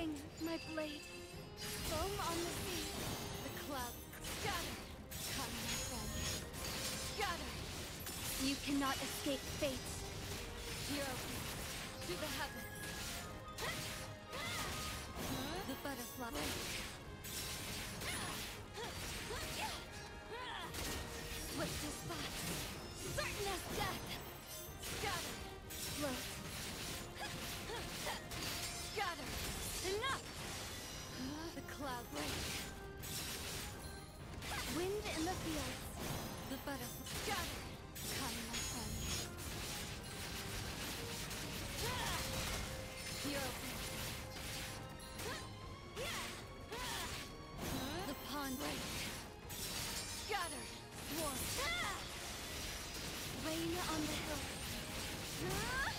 Swing, my blade. Foam on the sea. The clouds scatter. Come, my friend. Scatter. You cannot escape fate. Hero to the heavens. The butterfly. Swift as thought. Cloud break. Wind in the fields. The butterflies Gather. Come, my friend. You're The pond break. Gather. Warm. Rain on the hill.